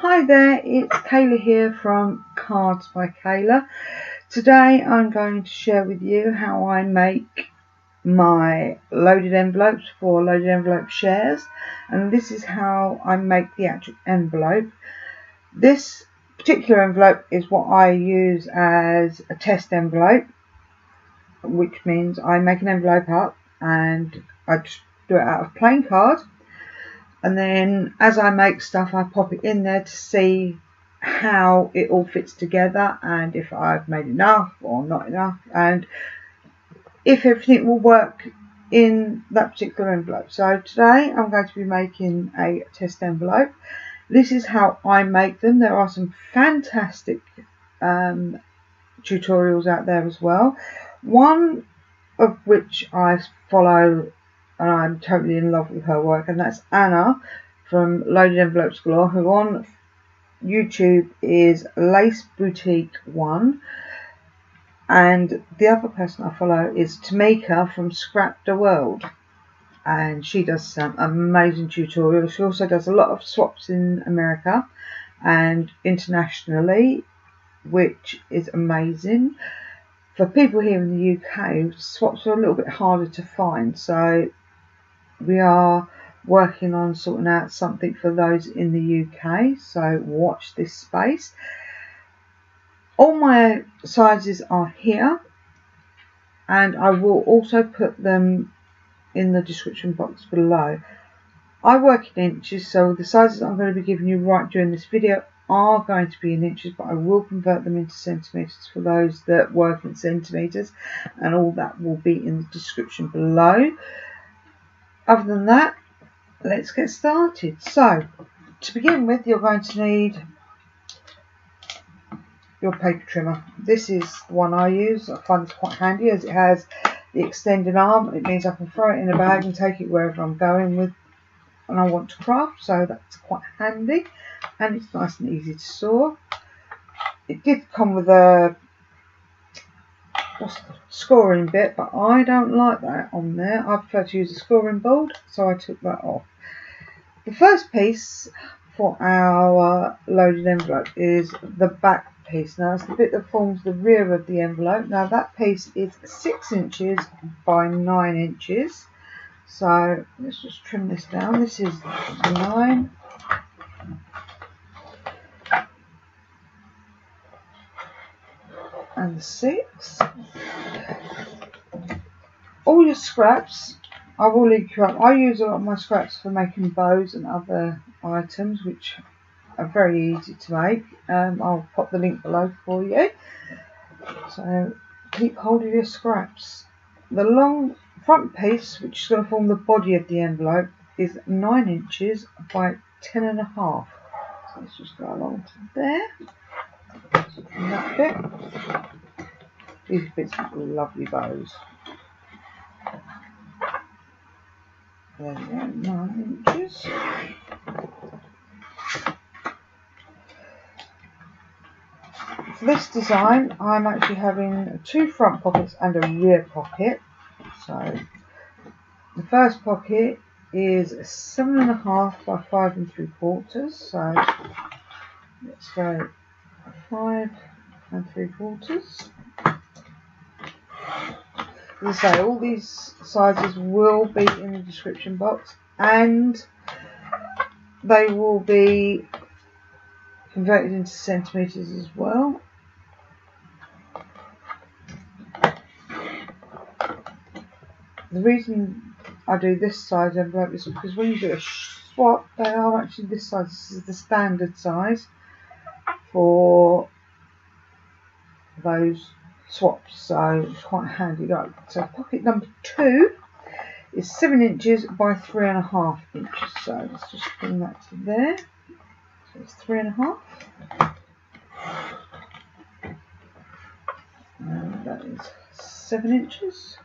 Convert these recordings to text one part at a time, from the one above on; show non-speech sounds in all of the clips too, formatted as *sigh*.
Hi there, it's Kayla here from Cards by Kayla. Today I'm going to share with you how I make my loaded envelopes for loaded envelope shares and this is how I make the actual envelope. This particular envelope is what I use as a test envelope which means I make an envelope up and I just do it out of plain card and then as I make stuff I pop it in there to see how it all fits together and if I've made enough or not enough and if everything will work in that particular envelope. So today I'm going to be making a test envelope. This is how I make them. There are some fantastic um, tutorials out there as well. One of which I follow and I'm totally in love with her work, and that's Anna from Loaded Envelopes Galore, who on YouTube is Lace Boutique One, and the other person I follow is Tamika from Scrap the World, and she does some amazing tutorials. She also does a lot of swaps in America and internationally, which is amazing. For people here in the UK, swaps are a little bit harder to find, so we are working on sorting out something for those in the UK so watch this space. All my sizes are here and I will also put them in the description box below. I work in inches so the sizes I'm going to be giving you right during this video are going to be in inches but I will convert them into centimetres for those that work in centimetres and all that will be in the description below other than that, let's get started. So, to begin with, you're going to need your paper trimmer. This is the one I use. I find this quite handy as it has the extended arm. It means I can throw it in a bag and take it wherever I'm going with and I want to craft. So that's quite handy and it's nice and easy to saw. It did come with a scoring bit, but I don't like that on there. I prefer to use a scoring board, so I took that off. The first piece for our loaded envelope is the back piece. Now, it's the bit that forms the rear of the envelope. Now, that piece is 6 inches by 9 inches. So, let's just trim this down. This is 9 and 6. All your scraps, I will link you up. I use a lot of my scraps for making bows and other items which are very easy to make. Um, I'll pop the link below for you. So keep hold of your scraps. The long front piece, which is going to form the body of the envelope, is 9 inches by 10 and a half. So let's just go along to there that bit. These bits are lovely bows. There we nine inches. For this design, I'm actually having two front pockets and a rear pocket. So, the first pocket is seven and a half by five and three quarters. So, let's go five and three quarters. As I say, all these sizes will be in the description box and they will be converted into centimetres as well. The reason I do this size envelope is because when you do a swap, they are actually this size. This is the standard size for those swaps. So it's quite handy. Right so pocket number two is seven inches by three and a half inches. So let's just bring that to there. So it's three and a half. And that is seven inches.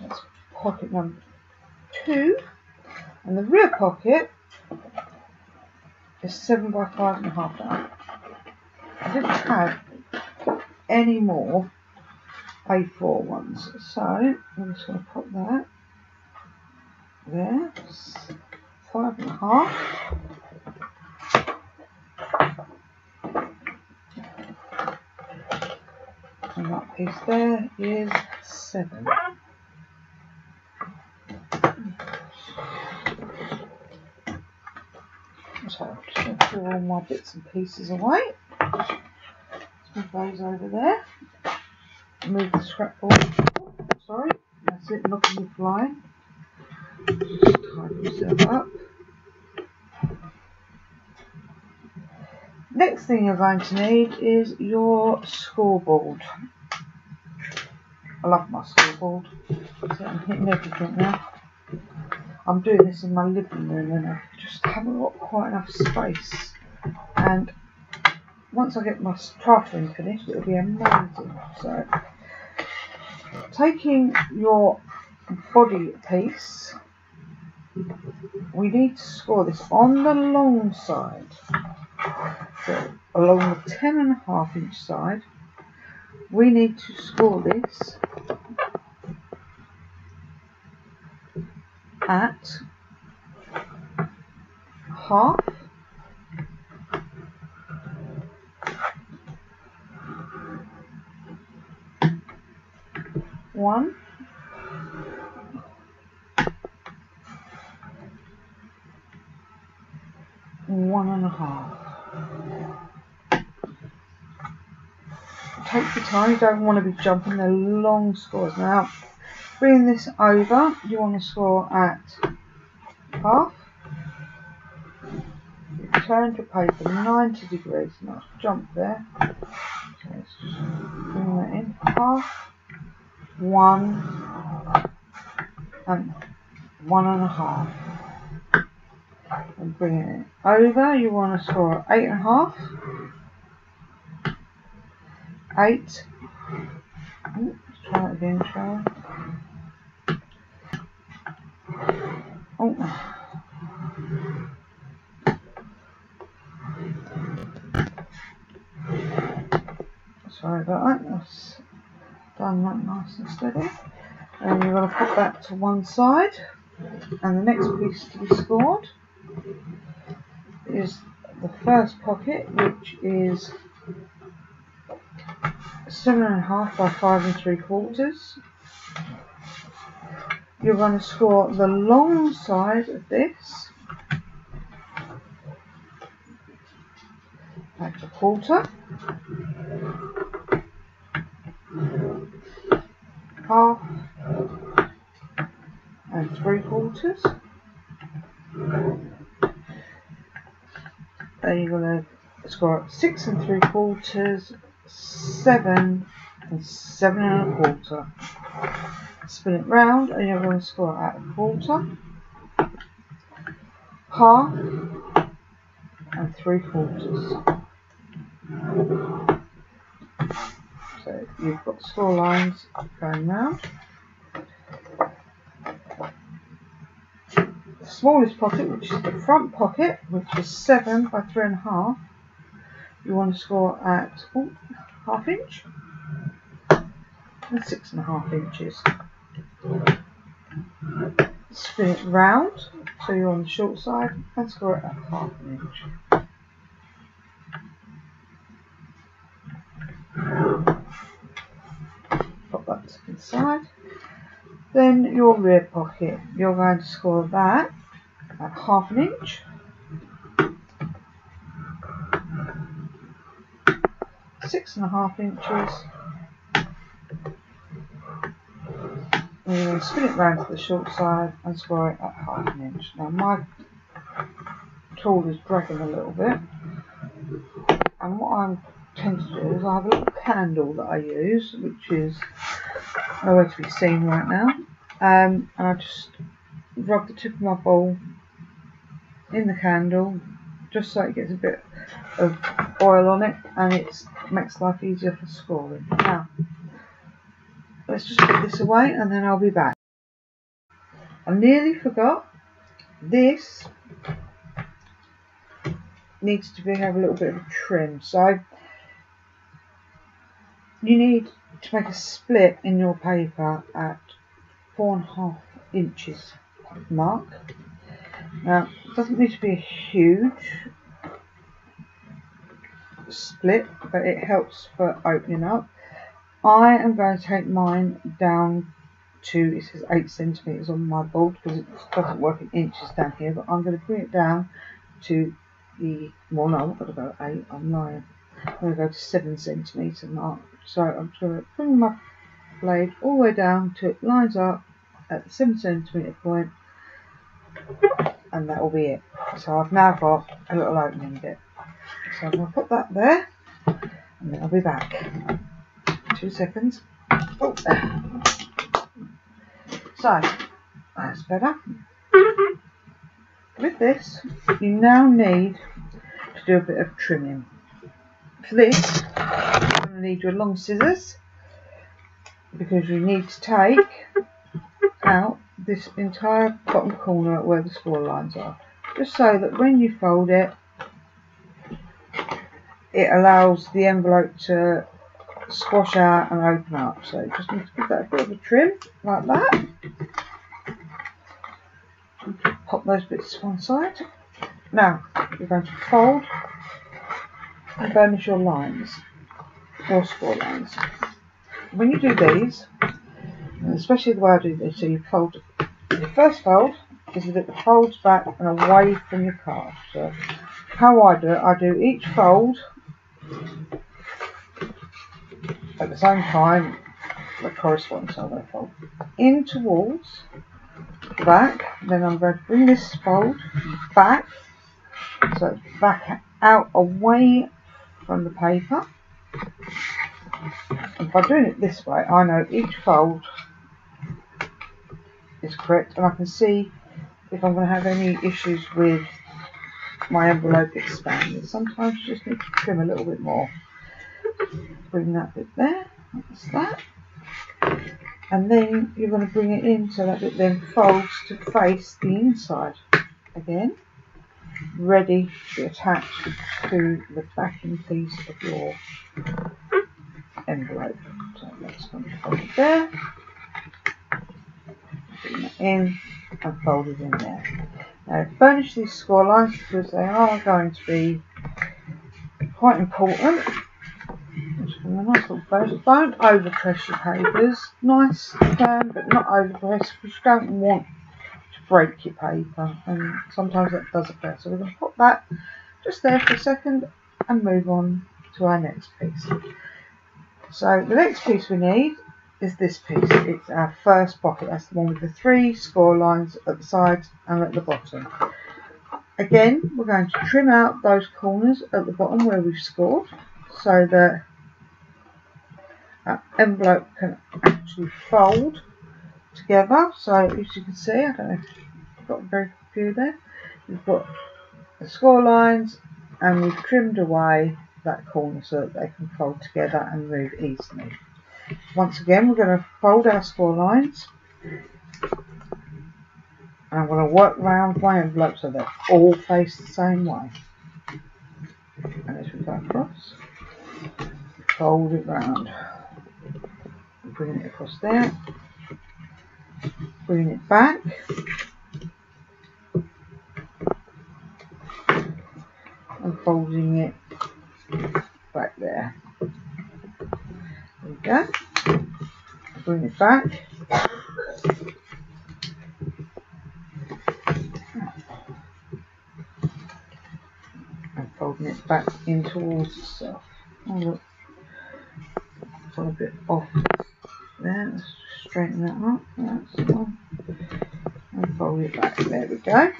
That's pocket number two and the rear pocket is seven by five and a half now. I didn't have any more A4 ones, so I'm just going to put that there, five and a half. And that piece there is seven. So All my bits and pieces away. Move those over there. Move the scrap board. Sorry, that's it, knocking me flying. Just tidy yourself up. Next thing you're going to need is your scoreboard. I love my scoreboard. So I'm hitting everything now. I'm doing this in my living room just haven't got quite enough space. And once I get my trifling finished, it'll be amazing. So, taking your body piece, we need to score this on the long side. So along the ten and a half inch side, we need to score this at half one. One and a half. Take your time. You don't want to be jumping the long scores. Now bring this over. You want to score at half turn to paper 90 degrees not jump there. So let's just bring that in. Half. One. And one and a half. And bring it over. You want to score eight and a half. Eight. let's try it again shall we? Oh sorry about that that's done that nice and steady. And you're going to put that to one side. And the next piece to be scored is the first pocket which is seven and a half by five and three quarters. You're going to score the long side of this. At a quarter half and three quarters. Then you're going to score six and three quarters, seven and seven and a quarter. Spin it round and you're going to score at a quarter, half and three quarters. So you've got score lines going round. The smallest pocket, which is the front pocket, which is 7 by 3.5, you want to score at half inch and 6.5 inches. Spin it round so you're on the short side and score it at half an inch. Pop that to the side. Then your rear pocket, you're going to score that at half an inch. Six and a half inches. And you're going to spin it round to the short side and score it at half an inch. Now my tool is dragging a little bit. And what I tend to do is I have a little candle that I use, which is nowhere to be seen right now. Um, and I just rub the tip of my bowl in the candle just so it gets a bit of oil on it and it makes life easier for scoring. Now, let's just put this away and then I'll be back. I nearly forgot this needs to be, have a little bit of a trim. So you need to make a split in your paper at four and a half inches mark. Now, it doesn't need to be a huge split, but it helps for opening up. I am going to take mine down to, it says 8 centimetres on my board because it doesn't work in inches down here, but I'm going to bring it down to the, well no, not going to go 8, I'm lying. I'm going to go to 7 centimetre mark. So I'm just going to bring my blade all the way down till it lines up at the 7 centimetre point and that will be it. So I've now got a little opening bit. So I'm going to put that there and then I'll be back. Two seconds. Oh. So that's better. With this you now need to do a bit of trimming. For this you're going to need your long scissors because you need to take *laughs* out this entire bottom corner where the score lines are just so that when you fold it it allows the envelope to squash out and open up. So just need to give that a bit of a trim like that. Pop those bits to one side. Now you're going to fold and burnish your lines or score lines when you do these especially the way I do this so you fold the first fold is that it folds back and away from your card. So how I do it, I do each fold at the same time that corresponds. So I'm fold in towards back, then I'm going to bring this fold back, so back out away from the paper. And by doing it this way, I know each fold is correct and I can see if I'm going to have any issues with my envelope expanding. Sometimes you just need to trim a little bit more. Bring that bit there, that's that. And then you're going to bring it in so that it then folds to face the inside again, ready to be attached to the backing piece of your envelope. So to hold it there in and fold it in there. Now burnish these score lines because they are going to be quite important. Just a nice little focus. Don't overpress your papers. Nice firm but not overpress because you don't want break your paper and sometimes that does occur. So we're going to put that just there for a second and move on to our next piece. So the next piece we need is this piece. It's our first pocket. That's the one with the three score lines at the sides and at the bottom. Again, we're going to trim out those corners at the bottom where we've scored so that our envelope can actually fold together. So as you can see, I don't know if you've got very few there. We've got the score lines and we've trimmed away that corner so that they can fold together and move easily. Once again, we're going to fold our score lines. And I'm going to work round my envelope so they all face the same way. And as we go across, fold it round. Bring it across there. Bring it back. And folding it back there There we go. Bring it back. And folding it back in towards itself. Oh look, a bit off there. Straighten that up. That's one. And fold it back. There we go.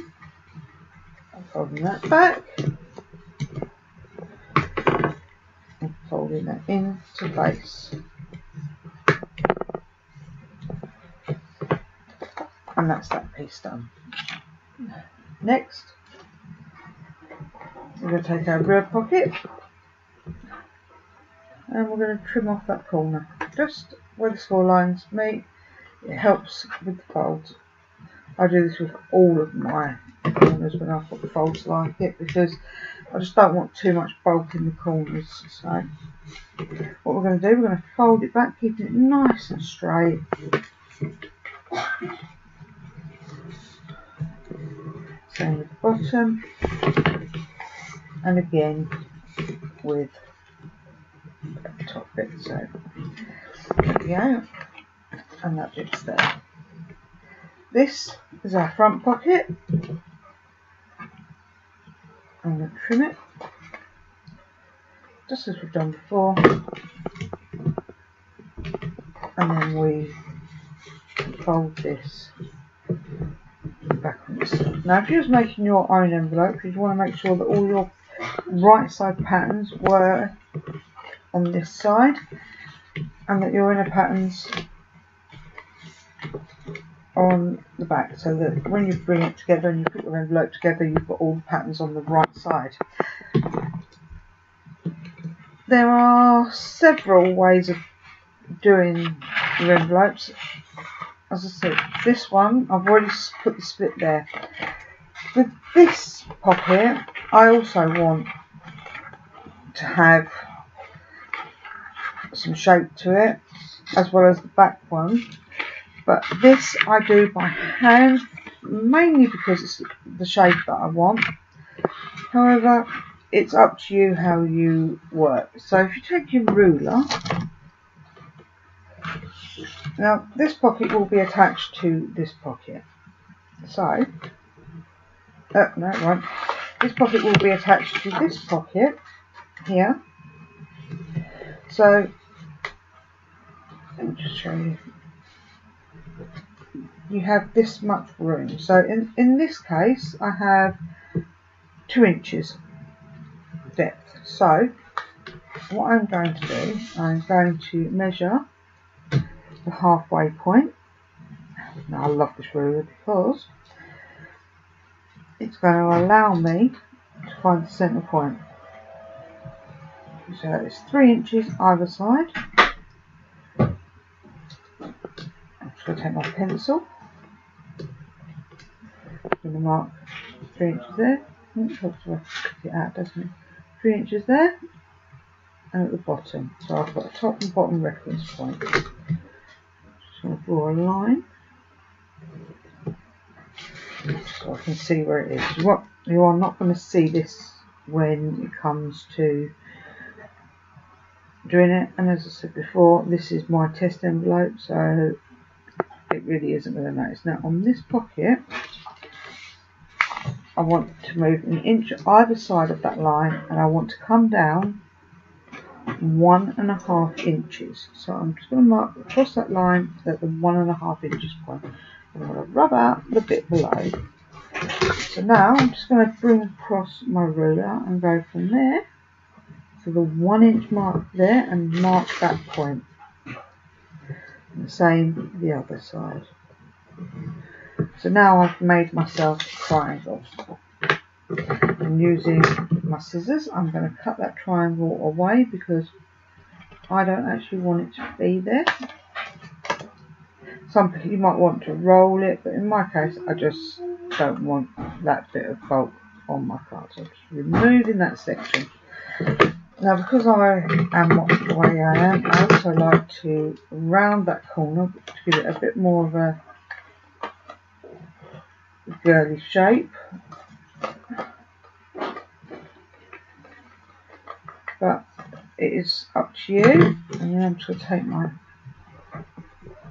I'm folding that back. And folding that into base. and that's that piece done. Next, we're going to take our rear pocket and we're going to trim off that corner, just where the score lines meet. It helps with the folds. I do this with all of my corners when I put the folds like it because I just don't want too much bulk in the corners. So what we're going to do, we're going to fold it back, keeping it nice and straight Same with the bottom. And again with the top bit. So go. And that bit's there. This is our front pocket. I'm going to trim it just as we've done before and then we fold this back on this. Now if you're just making your own envelope you want to make sure that all your right side patterns were on this side and that your inner patterns on the back so that when you bring it together and you put your envelope together you've got all the patterns on the right side. There are several ways of doing your envelopes. As I said, this one, I've already put the split there. With this pocket, I also want to have some shape to it, as well as the back one. But this I do by hand, mainly because it's the shape that I want. However, it's up to you how you work. So if you take your ruler, now this pocket will be attached to this pocket. So, uh, no won't. This pocket will be attached to this pocket here. So, let me just show you you have this much room. So in, in this case, I have two inches depth. So what I'm going to do, I'm going to measure the halfway point. Now I love this ruler because it's going to allow me to find the centre point. So it's three inches either side. I'm just going to take my pencil I'm going to mark three inches there. Oops, helps to it out, doesn't it? Three inches there, and at the bottom. So I've got a top and bottom reference point. Just going to draw a line, so I can see where it is. You are not going to see this when it comes to doing it. And as I said before, this is my test envelope, so it really isn't going to notice. Now on this pocket, I want to move an inch either side of that line and I want to come down one and a half inches. So I'm just going to mark across that line at the one and a half inches point. I'm going to rub out the bit below. So now I'm just going to bring across my ruler and go from there to the one inch mark there and mark that point. And the same the other side. So now I've made myself a triangle. And using my scissors, I'm going to cut that triangle away because I don't actually want it to be there. Some people you might want to roll it, but in my case, I just don't want that bit of bulk on my card. So I'm just removing that section. Now, because I am the way I am, I also like to round that corner to give it a bit more of a girly shape. But it is up to you. And I'm just going to take my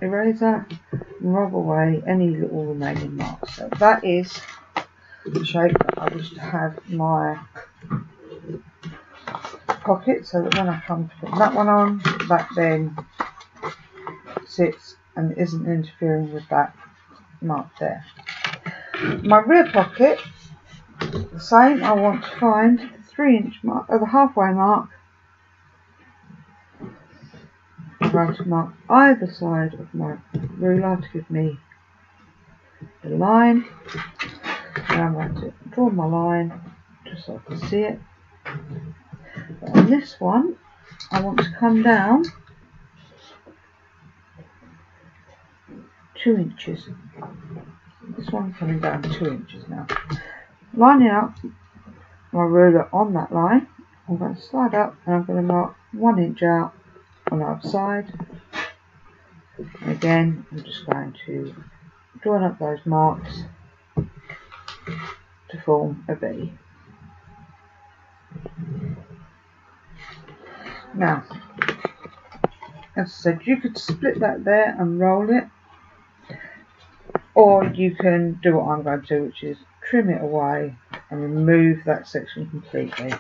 eraser and rub away any little remaining marks. So that is the shape that I wish to have my pocket so that when I come to put that one on, that then sits and isn't interfering with that mark there. My rear pocket, the same, I want to find the three inch mark, or the halfway mark. I'm going to mark either side of my ruler to give me the line. And I'm going to draw my line just so I can see it. But on this one, I want to come down two inches this one's coming down two inches now. Lining up my ruler on that line, I'm going to slide up and I'm going to mark one inch out on the other side. And again, I'm just going to join up those marks to form a V. Now, as I said, you could split that there and roll it, or you can do what I'm going to do, which is trim it away and remove that section completely.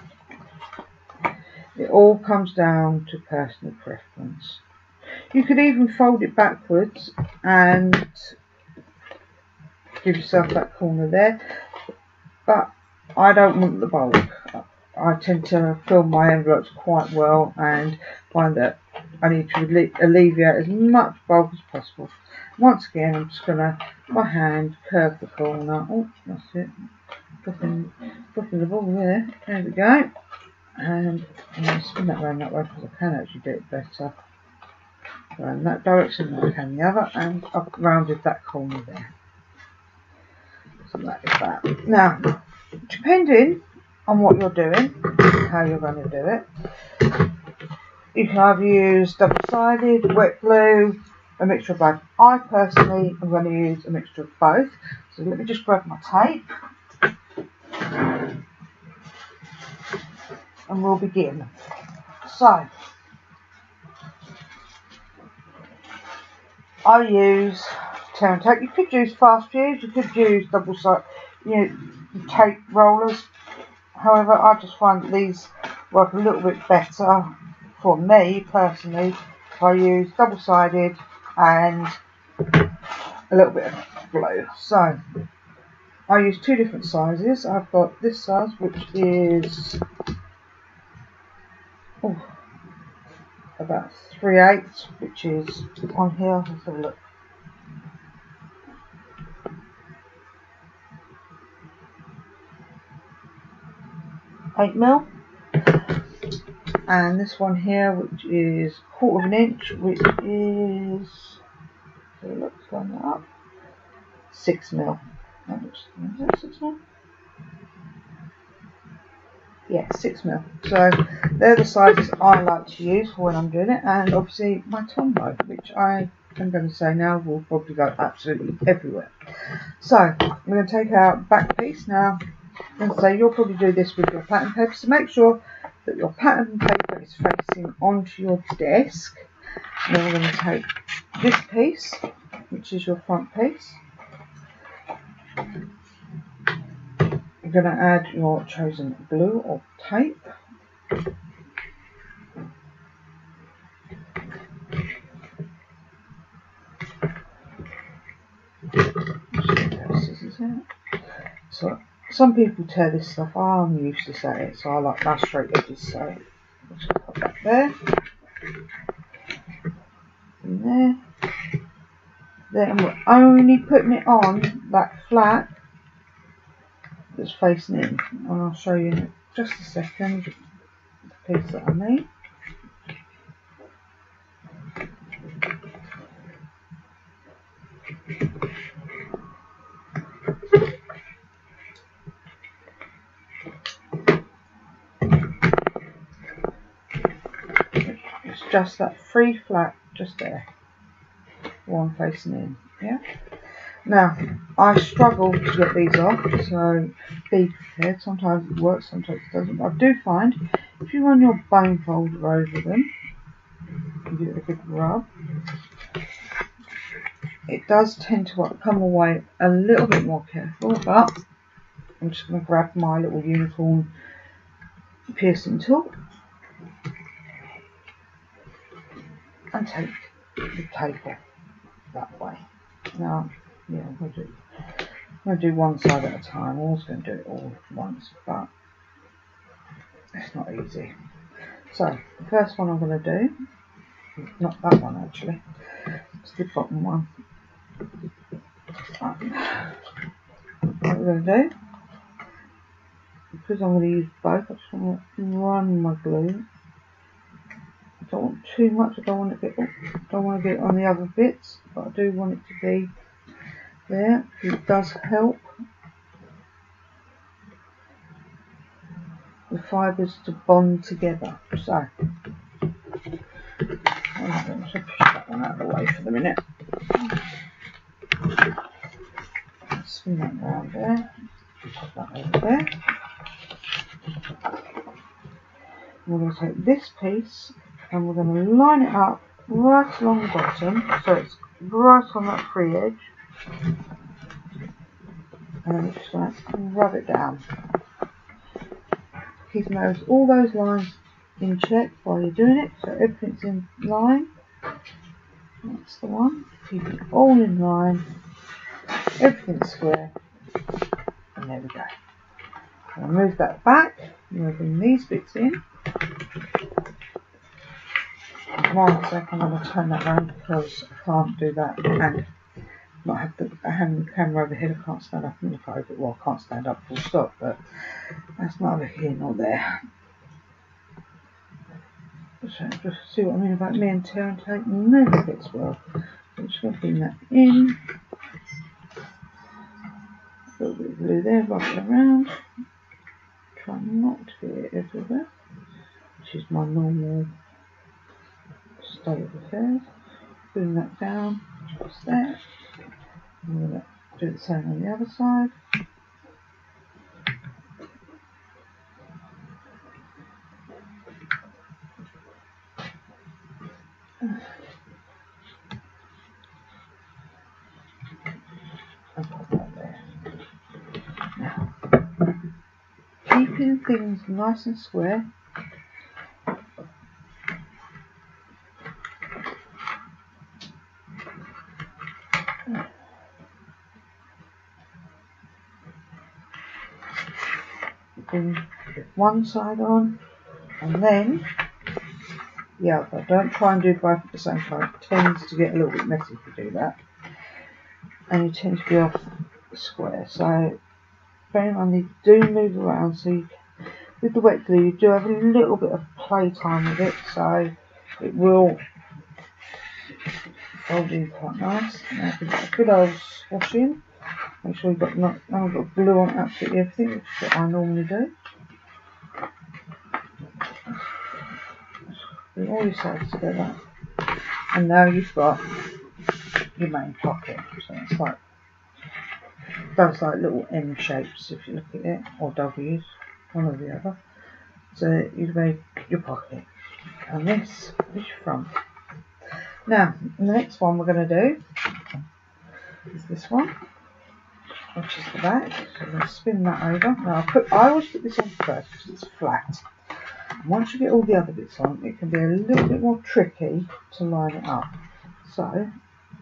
It all comes down to personal preference. You could even fold it backwards and give yourself that corner there, but I don't want the bulk. I tend to fill my envelopes quite well and find that I need to alleviate as much bulk as possible. Once again, I'm just going to, my hand, curve the corner. Oh, that's it. Dropping, dropping the ball there. There we go. And I'm going to spin that around that way because I can actually do it better. In that direction I can the other. And I've rounded that corner there. So that is that. Now, depending on what you're doing, how you're going to do it, you can either use double-sided, wet glue, a mixture of both. I personally am going to use a mixture of both. So let me just grab my tape. And we'll begin. So, I use tear and tape. You could use fast fuse, you could use double sided you know, tape rollers. However, I just find these work a little bit better for me personally. if I use double sided and a little bit of glue. So I use two different sizes. I've got this size which is oh, about 3 eighths, which is on here. Let's have a look. Eight mil, and this one here, which is quarter of an inch, which is so let's run that up. Six mil. Looks, is that six mil? Yeah, six mil. So they're the sizes I like to use when I'm doing it, and obviously my Tombow, which I am going to say now will probably go absolutely everywhere. So I'm going to take out back piece now. And so you'll probably do this with your pattern paper. So make sure that your pattern paper is facing onto your desk. Then we're going to take this piece, which is your front piece. You're going to add your chosen glue or tape. So some people tear this stuff. I'm used to say it, so I like my straight edges. So I'll just put that there. There. Then we're only putting it on that flat that's facing in. And I'll show you in just a second the piece that I made. Just that free flat just there one facing in yeah? Now I struggle to get these off so be prepared. Sometimes it works sometimes it doesn't but I do find if you run your bone folder over them give it a good rub it does tend to come away a little bit more careful but I'm just going to grab my little unicorn piercing tool and take that way. Now, yeah, I'm going, to do, I'm going to do one side at a time. I was going to do it all at once, but it's not easy. So, the first one I'm going to do, not that one actually, it's the bottom one. what we're going to do, because I'm going to use both, I just want to run my glue don't want too much. I don't want to get don't want to get on the other bits, but I do want it to be there. It does help the fibres to bond together. So I'm going to push that one out of the way for the minute. Spin that around there. Put that over there. We're going to take this piece and we're going to line it up right along the bottom so it's right on that free edge. And just like rub it down. Keeping those all those lines in check while you're doing it so everything's in line. That's the one. Keep it all in line. Everything's square. And there we go. I'll move that back moving these bits in one second, I'm going to turn that around because I can't do that and not have the hand camera overhead. I can't stand up and look over. Well, I can't stand up full stop, but that's neither here nor there. So just see what I mean about me and tear and tape never fits well. I'm just going to bring that in. A little bit of glue there, rub it around. Try not to get it everywhere, which is my normal state of affairs. Bring that down, there. I'm going to do the same on the other side. Now, keeping things nice and square bring one side on and then the other. Don't try and do both at the same time. It tends to get a little bit messy if you do that. And you tend to be off square. So bear in mind do move around so you, with the wet glue you do have a little bit of play time with it so it will fold in quite nice. Now give it a good old swashing. Make sure you've got not I've got glue on absolutely everything, which is what I normally do. Bring all your sides together. And now you've got your main pocket. So it's like those like little M shapes if you look at it, or W's, one or the other. So you've made your pocket. And this is front. Now, the next one we're going to do is this one which is the back. So I'm going to spin that over. Now I put I always put this on first because it's flat. Once you get all the other bits on, it can be a little bit more tricky to line it up. So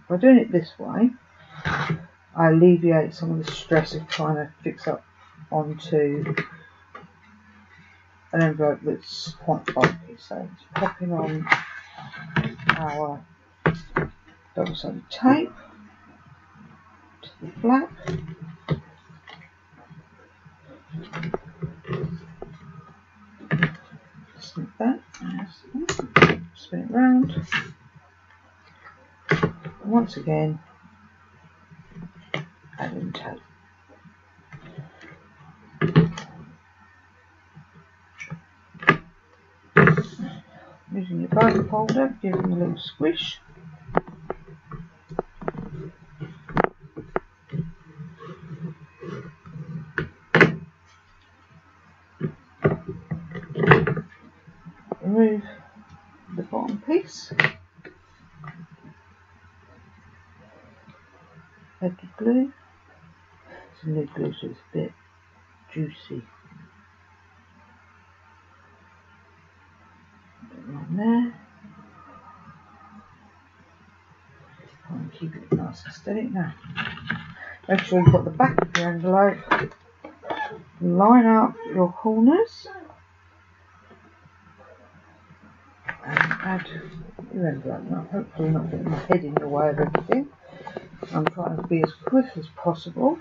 by doing it this way, I alleviate some of the stress of trying to fix up onto an envelope that's quite bulky. So it's popping on our double-sided tape to the flap. Snip that, spin it round. And once again, add in tape. Using your bone folder, give them a little squish. remove the bottom piece. Add the glue. Some new glue so it's a bit juicy. on there. Try and keep steady. Now, make sure you've got the back of the envelope. Line up your corners. and add your envelope. Now, hopefully not getting my head in the way of everything. I'm trying to be as quick as possible.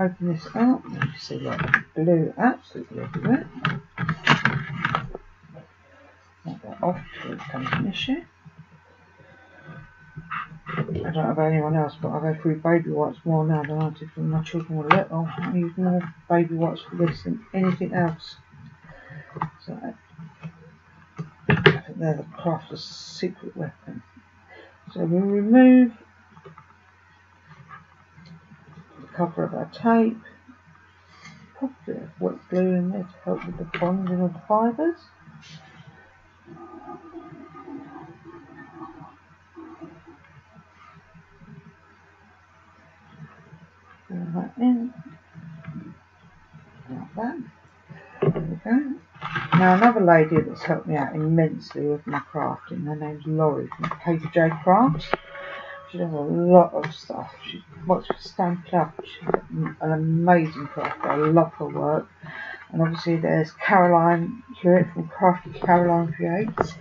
Open this out, and you see like blue absolutely everywhere. Take that off to an issue. I don't have anyone else, but I go through baby wipes more now than I did when my children were little. I use more baby wipes for this than anything else. So I think they're the crafter's secret weapon. So we remove the cover of our tape. pop a bit of wet glue in there to help with the bonding of the fibres. That in like that. There we go. Now another lady that's helped me out immensely with my crafting, her name's Laurie from Paper J Crafts. She does a lot of stuff. She works with Stampin' Up. She's an amazing crafter. I love her work. And obviously there's Caroline Hewitt from Crafty Caroline Creates.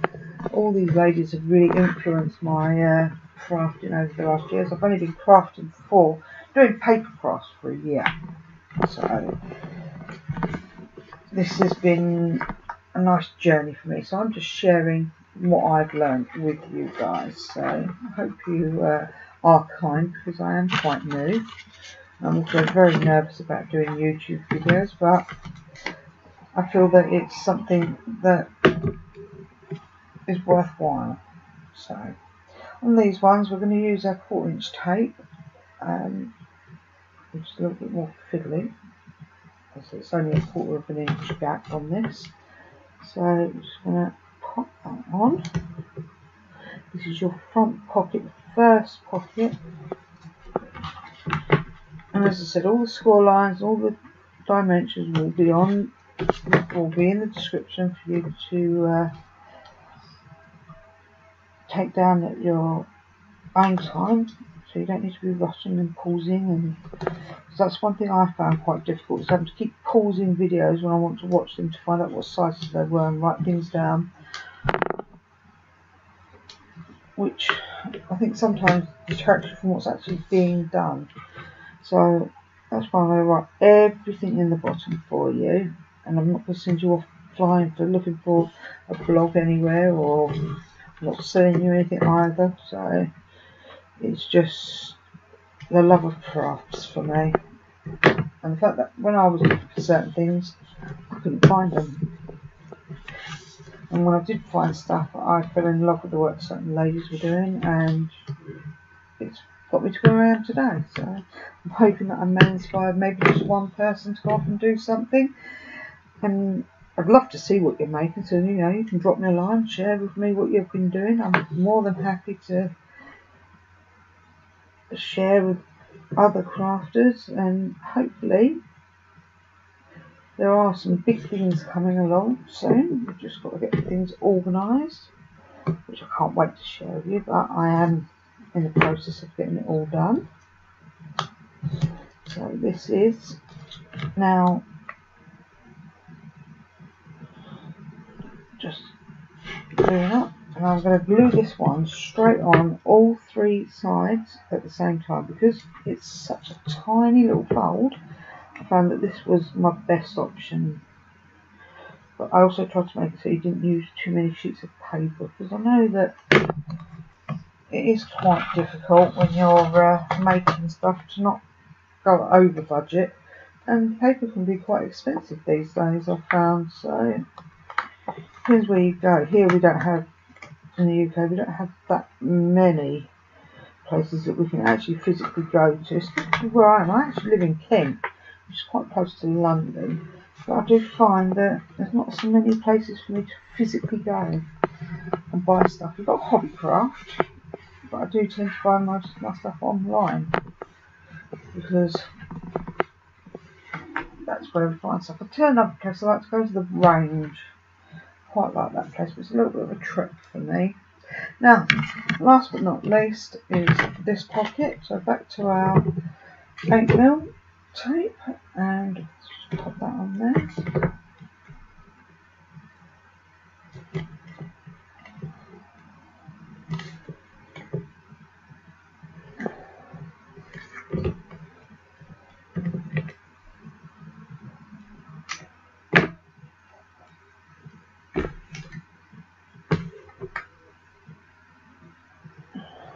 All these ladies have really influenced my uh, crafting over the last years. I've only been crafting for, doing paper crafts for a year. So this has been a nice journey for me. So I'm just sharing what I've learned with you guys. So I hope you uh, are kind because I am quite new. I'm also very nervous about doing YouTube videos, but I feel that it's something that is worthwhile. So on these ones we're going to use our quarter inch tape, um, which is a little bit more fiddly. So it's only a quarter of an inch gap on this. So I'm just going to pop that on. This is your front pocket, first pocket. And as I said, all the score lines, all the dimensions will be on, will be in the description for you to uh, take down at your own time. So you don't need to be rushing and pausing and that's one thing I found quite difficult is having to keep pausing videos when I want to watch them to find out what sizes they were and write things down which I think sometimes detracts from what's actually being done. So that's why I'm going to write everything in the bottom for you. And I'm not going to send you off flying for looking for a blog anywhere or not selling you anything either. So it's just the love of crafts for me. And the fact that when I was looking for certain things, I couldn't find them. And when I did find stuff, I fell in love with the work certain ladies were doing, and it's got me to where I am today. So I'm hoping that I may inspire maybe just one person to go off and do something. And I'd love to see what you're making, so you know you can drop me a line, share with me what you've been doing. I'm more than happy to share with other crafters, and hopefully there are some big things coming along soon. We've just got to get things organised, which I can't wait to share with you, but I am in the process of getting it all done. So this is now just gluing up and I'm going to glue this one straight on all three sides at the same time because it's such a tiny little fold I found that this was my best option. But I also tried to make it so you didn't use too many sheets of paper because I know that it is quite difficult when you're uh, making stuff to not go over budget and paper can be quite expensive these days I've found so here's where you go here we don't have in the UK we don't have that many places that we can actually physically go to where I am I actually live in Kent which is quite close to London. But I do find that there's not so many places for me to physically go and buy stuff. We've got Hobbycraft, but I do tend to buy of my stuff online because that's where we find stuff. I turn up place, I like to go to the range. Quite like that place, but it's a little bit of a trip for me. Now, last but not least is this pocket. So back to our 8mm tape and pop that on there.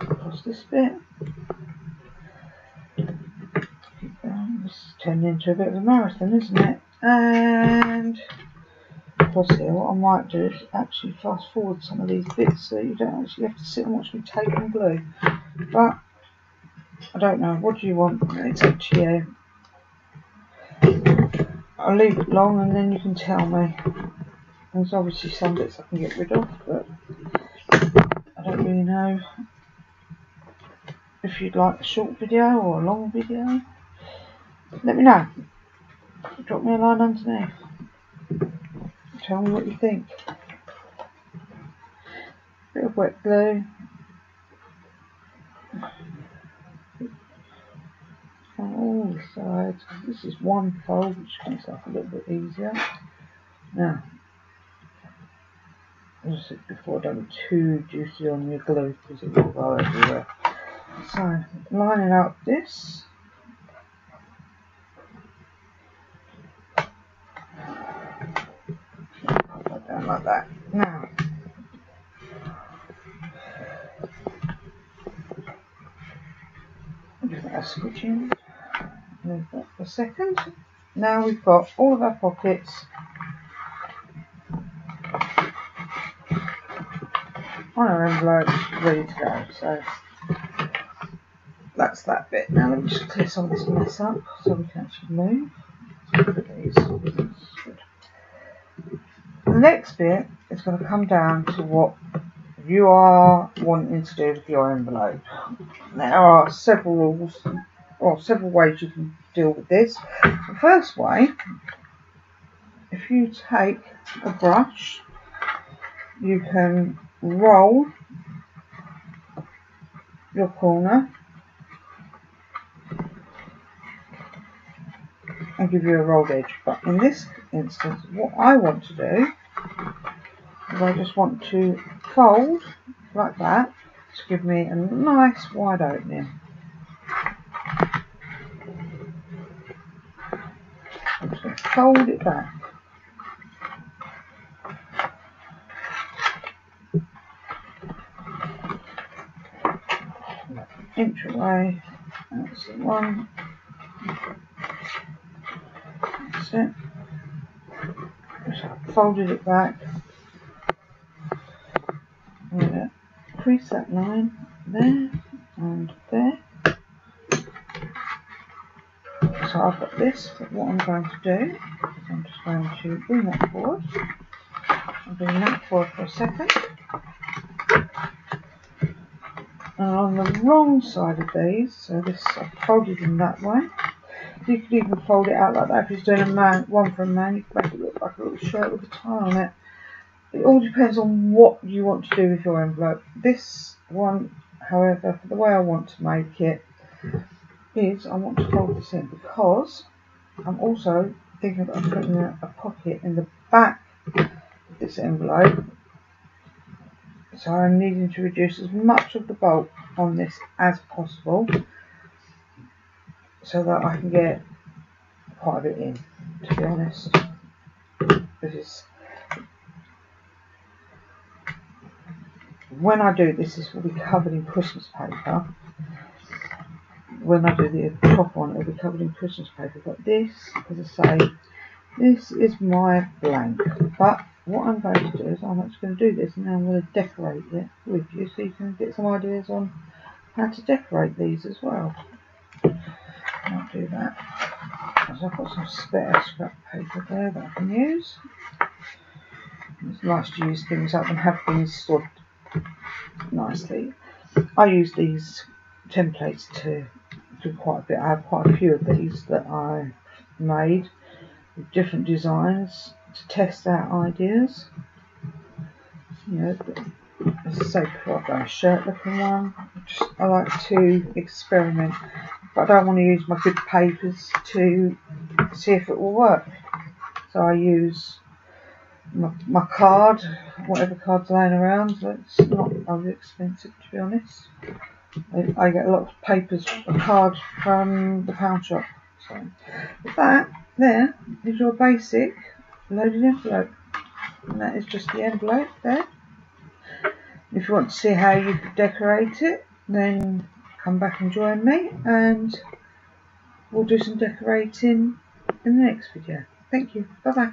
Across this bit. turned into a bit of a marathon, isn't it? And possibly what I might do is actually fast forward some of these bits so you don't actually have to sit and watch me tape and glue. But I don't know. What do you want? It's up to you. I'll leave it long and then you can tell me. There's obviously some bits I can get rid of, but I don't really know if you'd like a short video or a long video. Let me know. Drop me a line underneath. Tell me what you think. Bit of wet glue. On all the sides. This is one fold which makes life a little bit easier. Now, as I said before, don't be too juicy on your glue because it will go everywhere. So, lining up this. Like that. Now, a switch in. Move that for a second. Now we've got all of our pockets on our envelopes ready to go. So that's that bit. Now let me just clear some of this mess up so we can actually move. The next bit is going to come down to what you are wanting to do with your envelope. There are several rules or several ways you can deal with this. The first way, if you take a brush, you can roll your corner and give you a rolled edge. But in this instance, what I want to do I just want to fold like that to give me a nice wide opening. I'm just going to fold it back. Inch away, that's the one, that's it. Folded it back. Crease that line there and there. So I've got this, but what I'm going to do is I'm just going to bring that forward. I'll bring that forward for a second. And on the wrong side of these, so this I've folded them that way, you could even fold it out like that if you're doing a man, one for a man. You could make it little shirt with a tie on it. It all depends on what you want to do with your envelope. This one, however, for the way I want to make it, is I want to fold this in because I'm also thinking about putting a, a pocket in the back of this envelope. So I'm needing to reduce as much of the bulk on this as possible so that I can get quite a bit in, to be honest. Because when I do this, this will be covered in Christmas paper. When I do the top one, it will be covered in Christmas paper. But this, as I say, this is my blank. But what I'm going to do is I'm just going to do this and then I'm going to decorate it with you so you can get some ideas on how to decorate these as well. I'll do that. Because I've got some spare scrap paper there that I can use. It's nice to use things up and have things stored nicely. I use these templates to do quite a bit. I have quite a few of these that I made with different designs to test out ideas. You know, as I say before, I've got a shirt looking one. Just, I like to experiment but I don't want to use my good papers to see if it will work. So I use my, my card, whatever card's laying around, it's not overly expensive to be honest. I, I get a lot of papers, a card from the pound shop. So that, there is your basic loaded envelope. And that is just the envelope there. If you want to see how you decorate it, then come back and join me and we'll do some decorating in the next video. Thank you. Bye bye.